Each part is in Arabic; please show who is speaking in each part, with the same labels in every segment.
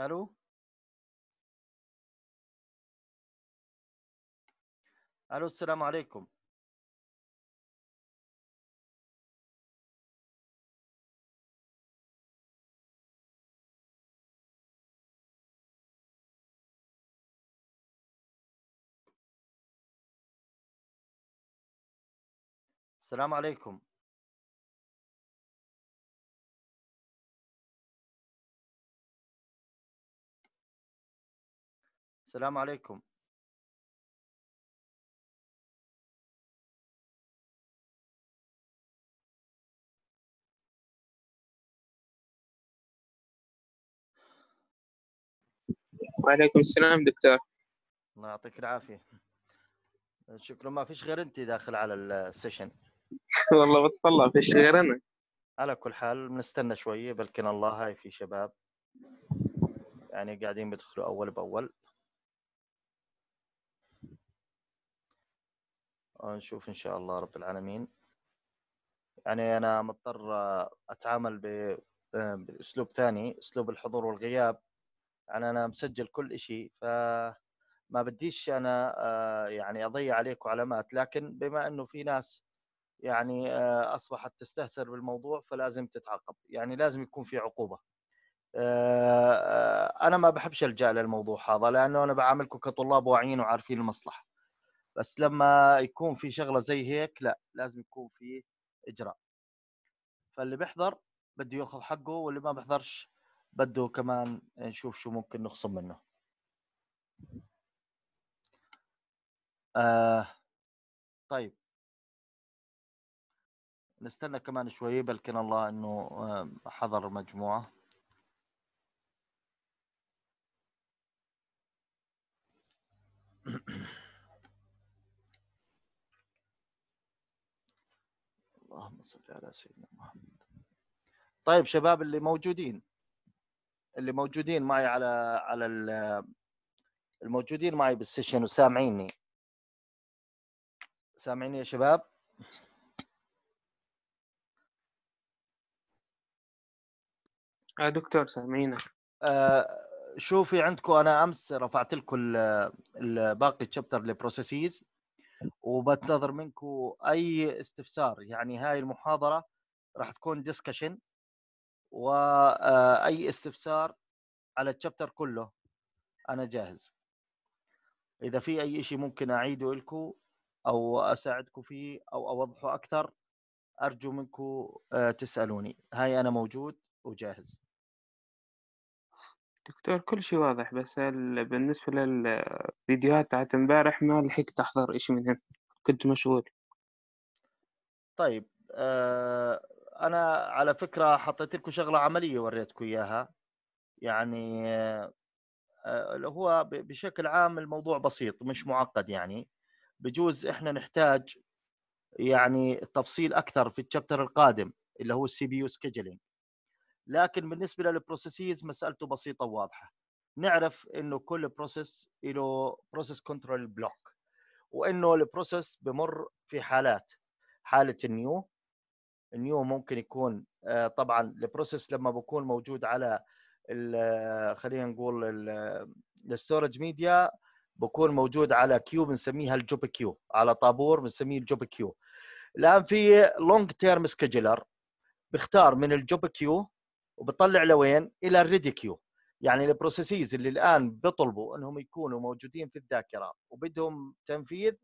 Speaker 1: ألو؟ ألو السلام عليكم. السلام عليكم. السلام عليكم.
Speaker 2: وعليكم السلام دكتور.
Speaker 1: الله يعطيك العافية. شكرا. ما فيش غير أنت داخل على السيشن.
Speaker 2: والله بتطلع في غير أنا.
Speaker 1: على كل حال بنستنى شوية بلكن الله هاي في شباب. يعني قاعدين بيدخلوا أول بأول. نشوف إن شاء الله رب العالمين. يعني أنا مضطر أتعامل بأسلوب ثاني أسلوب الحضور والغياب. يعني أنا مسجل كل إشي فما بديش أنا آه، يعني أضيع عليكم علامات لكن بما أنه في ناس يعني آه، أصبحت تستهتر بالموضوع فلازم تتعاقب. يعني لازم يكون في عقوبة. آه، أنا ما بحبش ألجأ للموضوع هذا لأنه أنا بعاملكم كطلاب واعيين وعارفين المصلحة. بس لما يكون في شغلة زي هيك لأ لازم يكون في إجراء. فاللي بيحضر بده يأخذ حقه واللي ما بيحضرش بده كمان نشوف شو ممكن نخصم منه. آه طيب. نستنى كمان شوي بلكن الله إنه آه، حضر مجموعة. اللهم صل على سيدنا محمد. طيب شباب اللي موجودين اللي موجودين معي على على الموجودين معي بالسيشن وسامعيني. سامعيني يا شباب؟
Speaker 2: يا آه، دكتور سامعينك.
Speaker 1: آه شوفي عندكم أنا أمس رفعت لكم باقي ال chapter ل processes وبنتظر منكم أي استفسار يعني هاي المحاضرة راح تكون discussion وأي آه، استفسار على ال chapter كله أنا جاهز. إذا في أي شيء ممكن أعيده لكم أو اساعدكم فيه أو أوضحه أكثر أرجو منكم آه، تسألوني. هاي أنا موجود وجاهز.
Speaker 2: دكتور كل شيء واضح بس بالنسبة للفيديوهات بتاعت امبارح ما لحقت أحضر إشي منهن كنت مشغول.
Speaker 1: طيب آه أنا على فكرة حطيت لكم شغلة عملية وريتكم إياها. يعني آه هو بشكل عام الموضوع بسيط مش معقد يعني. بجوز إحنا نحتاج يعني تفصيل أكثر في ال chapter القادم اللي هو ال CPU scheduling لكن بالنسبة لل processes مسألته بسيطة وواضحة. نعرف إنه كل process له process control block وإنه ال process بمر في حالات حالة ال new. ال new ممكن يكون آه، طبعا ال process لما بكون موجود على خلينا نقول ال storage media بكون موجود على queue بنسميها ال job queue على طابور بنسميه ال job queue الآن في long term scheduler بيختار من ال job queue وبطلع لوين؟ إلى ال ready queue يعني ال processes اللي الآن بيطلبوا إنهم يكونوا موجودين في الذاكرة وبدهم تنفيذ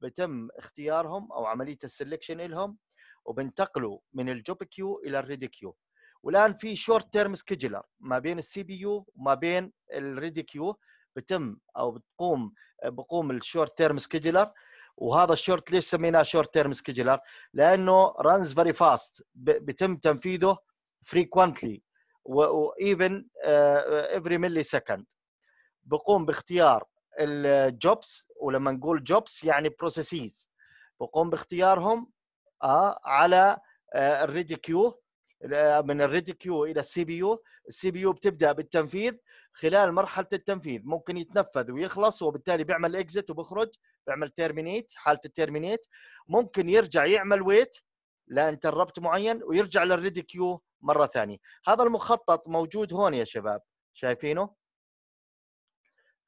Speaker 1: بتم اختيارهم أو عملية ال selection لهم وبنتقلوا من ال job queue إلى ال ready queue والآن في short term scheduler ما بين ال CPU وما بين ال ready queue بتم أو بتقوم بقوم ال short term scheduler وهذا الشورت ليش سميناه short term scheduler؟ لأنه runs very fast بيتم تنفيذه frequently و even every millisecond بقوم باختيار ال jobs ولما نقول jobs يعني processes بقوم باختيارهم آه على آه ال ready queue من ال ready queue إلى ال CPU. ال CPU بتبدأ بالتنفيذ خلال مرحلة التنفيذ. ممكن يتنفذ ويخلص وبالتالي بيعمل exit وبخرج بيعمل terminate حالة ال terminate ممكن يرجع يعمل wait ل interrupt معين ويرجع لل ready queue مرة ثانية. هذا المخطط موجود هون يا شباب. شايفينه؟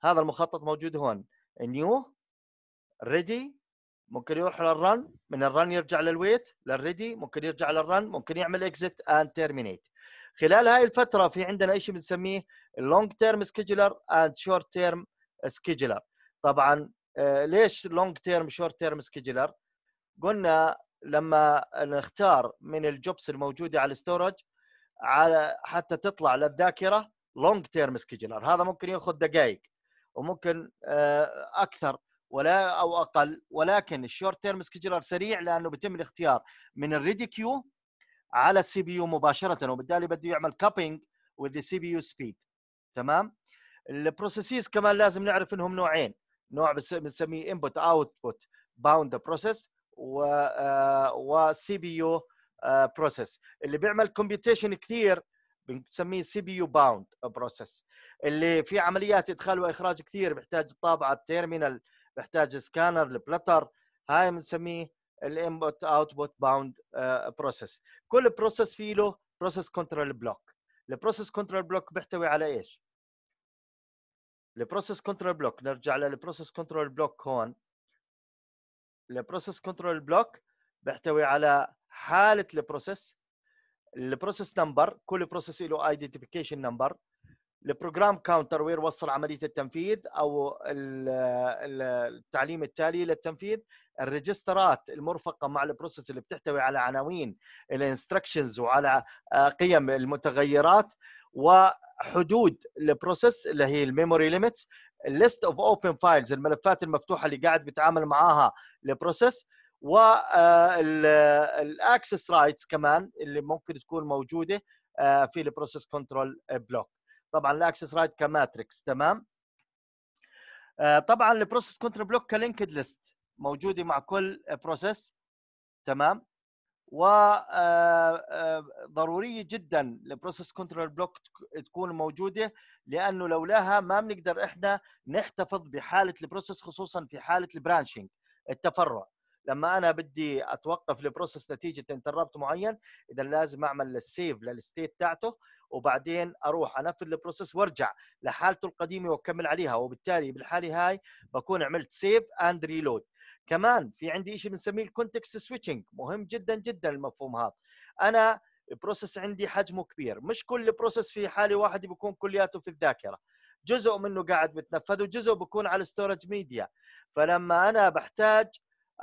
Speaker 1: هذا المخطط موجود هون. new ready ممكن يروح لل run من ال run يرجع لل wait لل ready ممكن يرجع لل run ممكن يعمل exit and terminate خلال هاي الفترة في عندنا شيء بنسميه long term scheduler and short term scheduler طبعا آه، ليش long term short term scheduler قلنا لما نختار من ال jobs الموجودة على ال storage على حتى تطلع للذاكرة long term scheduler هذا ممكن ياخذ دقائق وممكن آه، أكثر ولا أو أقل ولكن ال short term scheduler سريع لأنه بيتم الاختيار من ال ready queue على ال CPU مباشرة وبالتالي بده يعمل coping with CPU speed تمام؟ ال processes كمان لازم نعرف إنهم نوعين. نوع بنسميه input output bound process و CPU process اللي بيعمل computation كثير بنسميه CPU bound process اللي في عمليات إدخال وإخراج كثير بيحتاج طابعة terminal بيحتاج scanner ال plotter هاي بنسميه ال input output bound process كل process فيه له process control block ال process control block بيحتوي على إيش؟ ال process control block نرجع لل process control block هون. ال process control block بيحتوي على حالة ال process ال process number كل process له identification number ال program counter وين وصل عملية التنفيذ أو التعليمة التالية للتنفيذ ال register ات المرفقة مع ال process اللي بتحتوي على عناوين ال instructions وعلى آه، قيم المتغيرات وحدود ال process اللي هي ال memory limits ال list of open files الملفات المفتوحة اللي قاعد بيتعامل معاها ال process وال access rights كمان اللي ممكن تكون موجودة آه، في ال process control block. طبعا ال access right ك matrix تمام؟ آه، طبعا ال process control block ك linked list موجودة مع كل process تمام؟ وضروريه آه، جدا ال process control block تكون موجودة لأنه لولاها ما بنقدر إحنا نحتفظ بحالة ال process خصوصا في حالة ال branching التفرع. لما أنا بدي أتوقف ال process نتيجة interrupt معين اذا لازم أعمل ال save لل state تاعته وبعدين أروح أنفذ ال process وأرجع لحالته القديمة وأكمل عليها. وبالتالي بالحالة هاي بكون عملت save and reload كمان في عندي شيء بنسميه ال context switching مهم جدا جدا المفهوم هذا. أنا ال process عندي حجمه كبير مش كل process في حاله واحدة بيكون كلياته في الذاكرة. جزء منه قاعد بتنفذ وجزء بيكون على storage media فلما أنا بحتاج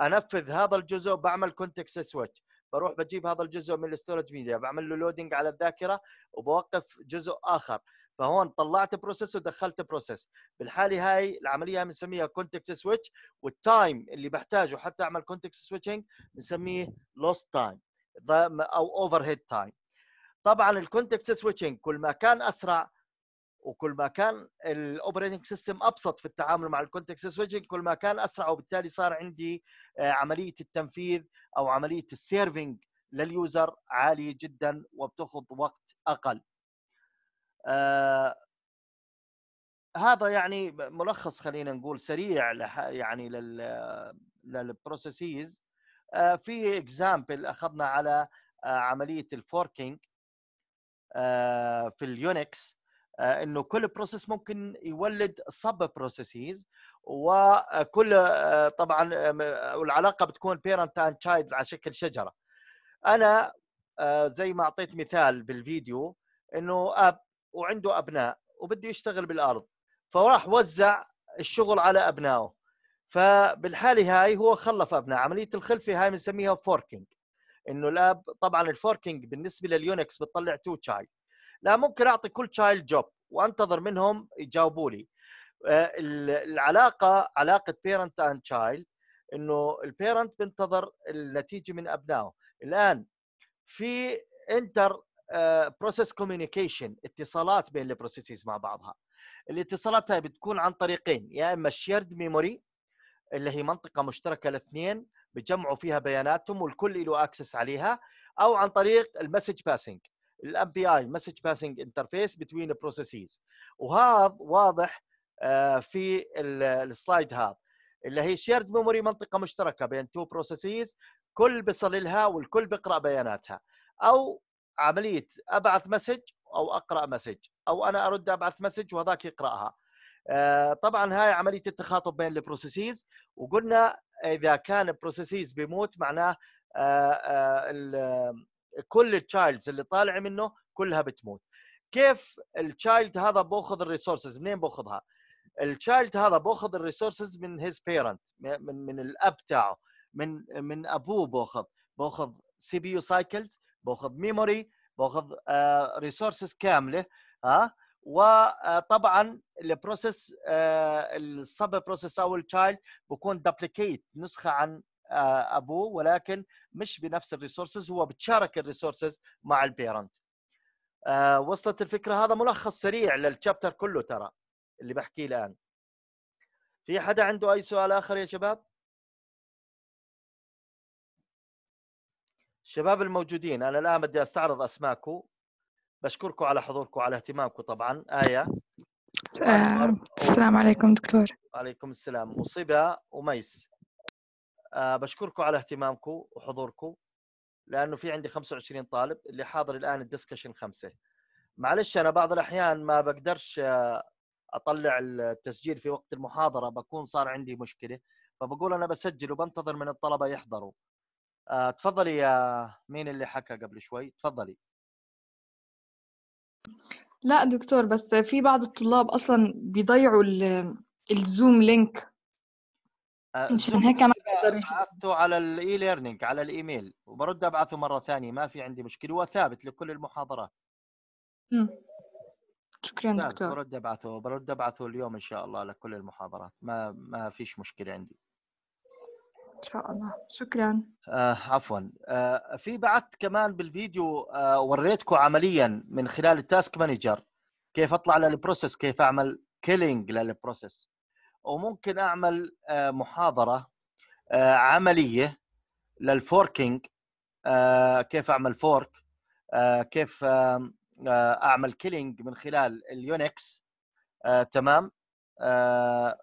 Speaker 1: أنفذ هذا الجزء بعمل context switch بروح بجيب هذا الجزء من ال storage media بعمل له loading على الذاكرة وبوقف جزء آخر. فهون طلعت process ودخلت process بالحالة هاي العملية بنسميها context switch وال time اللي بحتاجه حتى أعمل context switching بنسميه lost time أو overhead time طبعا ال context switching كل ما كان أسرع وكل ما كان ال operating system أبسط في التعامل مع ال context switching كل ما كان أسرع وبالتالي صار عندي آه، عملية التنفيذ أو عملية ال serving لل user عالية جدا وبتأخذ وقت أقل. آه هذا يعني ملخص خلينا نقول سريع يعني لل لل processes آه في example أخذنا على آه عملية ال forking آه في ال Unix آه، إنه كل process ممكن يولد sub processes وكل آه، طبعا والعلاقة بتكون parent and child على شكل شجرة. أنا آه، زي ما أعطيت مثال بالفيديو إنه أب وعنده أبناء وبده يشتغل بالأرض. فراح وزع الشغل على أبنائه. فبالحالة هاي هو خلف أبناء. عملية الخلفة هاي بنسميها forking إنه الاب طبعا ال forking بالنسبة لل Unix بتطلع two child لا ممكن أعطي كل child job وأنتظر منهم يجاوبوا لي. آه، العلاقة علاقة parent and child إنه ال parent بينتظر النتيجة من أبنائه. الآن في inter process communication اتصالات بين ال processes مع بعضها. الاتصالات هاي بتكون عن طريقين يا إما ال shared memory اللي هي منطقة مشتركة الاثنين بجمعوا فيها بياناتهم والكل له access عليها أو عن طريق ال message passing ال MPI message passing interface between processes وهذا واضح آه، في ال slide هذا اللي هي shared memory منطقة مشتركة بين two processes كل بيصل لها والكل بيقرأ بياناتها. أو عملية أبعث message أو أقرأ message أو أنا أرد أبعث message وهذاك يقرأها. آه، طبعا هاي عملية التخاطب بين ال processes وقلنا إذا كان processes بيموت معناه كل ال childs اللي طالع منه كلها بتموت. كيف ال child هذا بأخذ ال resources منين بأخذها؟ ال child هذا بأخذ ال resources من his parent من من الأب تاعه من من أبوه بأخذ بأخذ CPU cycles باخذ memory باخذ resources كاملة ها؟ وطبعا ال process ال sub process أو ال child بكون duplicate نسخة عن أبوه ولكن مش بنفس ال resources هو بتشارك ال resources مع ال parent وصلت الفكرة؟ هذا ملخص سريع للشابتر كله ترى اللي بحكيه الآن. في حدا عنده أي سؤال آخر يا شباب؟ الشباب الموجودين أنا الآن بدي أستعرض اسماءكم بشكركم على حضوركم وعلى اهتمامكم طبعا. آية.
Speaker 3: آه، السلام عليكم دكتور.
Speaker 1: عليكم السلام. مصيبه وميس آه بشكركم على اهتمامكم وحضوركم لأنه في عندي 25 طالب اللي حاضر الآن ال discussion خمسة. معلش أنا بعض الأحيان ما بقدرش آه، أطلع التسجيل في وقت المحاضرة بكون صار عندي مشكلة فبقول أنا بسجل وبنتظر من الطلبة يحضروا. آه تفضلي يا مين اللي حكى قبل شوي؟ تفضلي
Speaker 3: لا دكتور بس في بعض الطلاب أصلا بيضيعوا ال- ال Zoom
Speaker 1: link
Speaker 3: عشان هيك ما.
Speaker 1: بعثته على ال e-learning على الإيميل وبرد أبعثه مرة ثانية ما في عندي مشكلة هو ثابت لكل المحاضرات.
Speaker 3: شكرا دكتور.
Speaker 1: برد أبعثه برد أبعثه اليوم إن شاء الله لكل المحاضرات ما ما فيش مشكلة عندي.
Speaker 3: إن شاء الله. شكرا.
Speaker 1: آه عفوا. آه في بعثت كمان بالفيديو آه وريتكم عمليا من خلال ال task manager. كيف أطلع لل process؟ كيف أعمل killing لل process؟ وممكن أعمل آه محاضرة آه عملية لل forking. آه كيف أعمل fork؟ آه كيف آه آه أعمل killing من خلال ال Unix؟ آه تمام. آه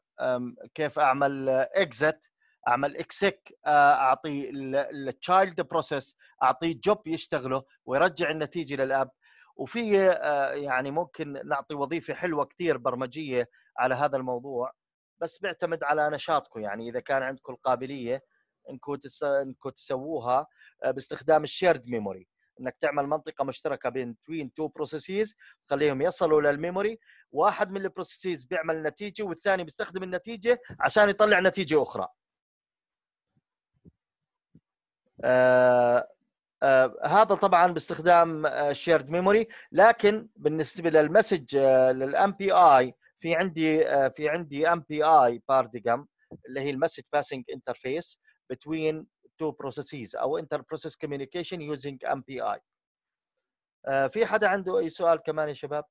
Speaker 1: كيف أعمل exit اعمل exec اعطي ال child process أعطيه job يشتغله ويرجع النتيجة للأب. وفي آه، يعني ممكن نعطي وظيفة حلوة كثير برمجية على هذا الموضوع بس بيعتمد على نشاطكم. يعني إذا كان عندكم القابلية إنكم. إنكم تسووها آه، باستخدام ال shared memory إنك تعمل منطقة مشتركة بين between two processes تخليهم يصلوا لل memory واحد من ال processes بيعمل نتيجة والثاني بيستخدم النتيجة عشان يطلع نتيجة أخرى آه آه هذا طبعا باستخدام shared memory لكن بالنسبة لل message لل MPI في عندي آه في عندي MPI paradigm اللي هي ال message passing interface between two processes أو inter process communication using MPI آه في حدا عنده أي سؤال كمان يا شباب؟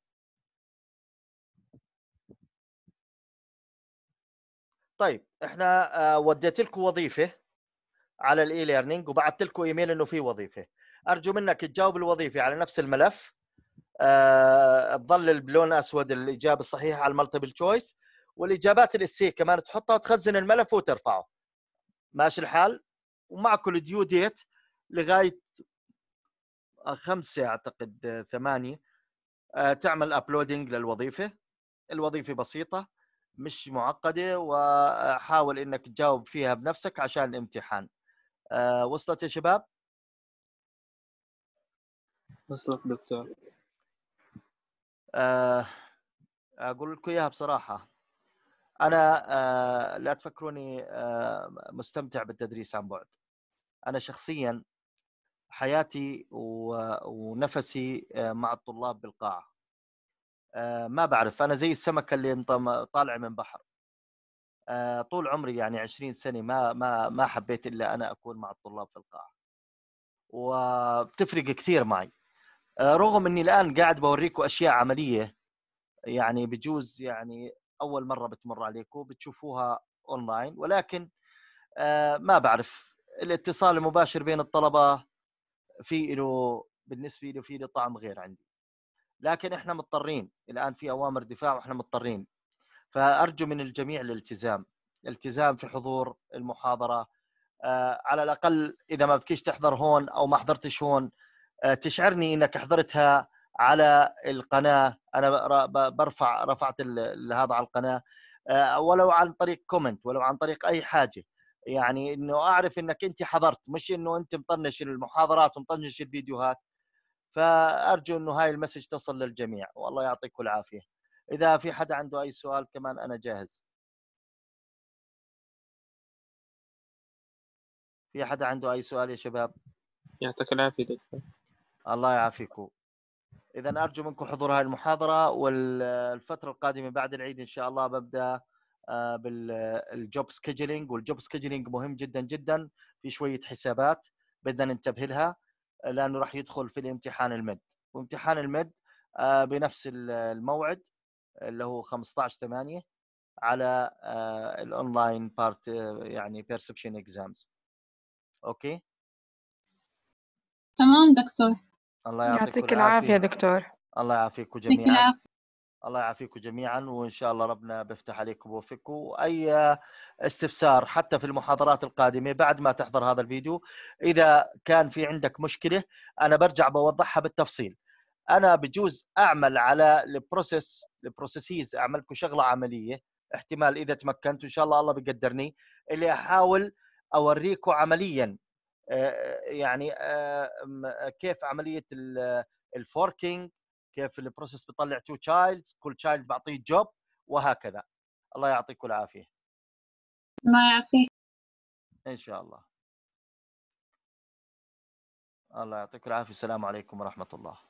Speaker 1: طيب إحنا آه وديت لكم وظيفة. على ال e-learning وبعثت لكم إيميل إنه في وظيفة. أرجو منك تجاوب الوظيفة على نفس الملف. آه تظل بلون أسود الإجابة الصحيحة على ال multiple choice والإجابات ال C كمان تحطها وتخزن الملف وترفعه. ماشي الحال؟ ومعكم ال due date لغاية خمسة أعتقد ثمانية. آه تعمل uploading للوظيفة. الوظيفة بسيطة مش معقدة وحاول إنك تجاوب فيها بنفسك عشان الامتحان. وصلت يا شباب؟
Speaker 2: وصلت دكتور.
Speaker 1: آه أقول لكم إياها بصراحة. أنا آه لا تفكروني آه مستمتع بالتدريس عن بعد. أنا شخصيا حياتي ونفسي آه مع الطلاب بالقاعة. آه ما بعرف. أنا زي السمكة اللي انطم- طالع من بحر. آه طول عمري يعني 20 سنة ما ما ما حبيت إلا أنا أكون مع الطلاب في القاعة. وبتفرق كثير معي. آه رغم إني الآن قاعد بوريكم أشياء عملية يعني بجوز يعني أول مرة بتمر عليكم بتشوفوها اونلاين ولكن آه ما بعرف. الاتصال المباشر بين الطلبة في له بالنسبة له في له طعم غير عندي. لكن إحنا مضطرين. الآن في أوامر دفاع وإحنا مضطرين. فأرجو من الجميع الالتزام الالتزام في حضور المحاضرة. آه على الأقل إذا ما بكيش تحضر هون أو ما حضرتش هون آه تشعرني إنك حضرتها على القناة. أنا برفع رفعت هذا على القناة. آه، ولو عن طريق comment ولو عن طريق أي حاجة. يعني إنه أعرف إنك أنت حضرت مش إنه أنت مطنش المحاضرات ومطنش الفيديوهات. فأرجو إنه هاي ال message تصل للجميع. والله يعطيكم العافية. إذا في حدا عنده أي سؤال كمان أنا جاهز. في حدا عنده أي سؤال يا شباب؟
Speaker 2: يعطيك العافية دكتور.
Speaker 1: الله يعافيكم. اذا أرجو منكم حضور هذه المحاضرة والفترة القادمة بعد العيد إن شاء الله ببدأ آه، بال job scheduling وال job scheduling مهم جدا جدا في شوية حسابات بدنا ننتبه لها لأنه راح يدخل في الامتحان ال mid. وامتحان ال mid آه، بنفس ال- الموعد اللي هو 15 8 على آه، ال online part يعني perception exams okay؟
Speaker 4: تمام دكتور.
Speaker 1: الله
Speaker 3: يعطيك العافية. يا دكتور.
Speaker 1: الله يعافيكم جميعا. الله يعافيكم جميعا وإن شاء الله ربنا بيفتح عليكم ويوفقكم وأي استفسار حتى في المحاضرات القادمة بعد ما تحضر هذا الفيديو إذا كان في عندك مشكلة أنا برجع بوضحها بالتفصيل. أنا بجوز أعمل على ال process ال processes اعمل لكم شغلة عملية احتمال إذا تمكنت إن شاء الله الله بيقدرني اللي أحاول أوريكم عمليا. آه، يعني آه، كيف عملية ال- ال forking كيف ال process بيطلع two childs كل child بعطيه job وهكذا. الله يعطيكم العافية.
Speaker 4: الله يعافيك.
Speaker 1: إن شاء الله. الله يعطيكم العافية. السلام عليكم ورحمة الله.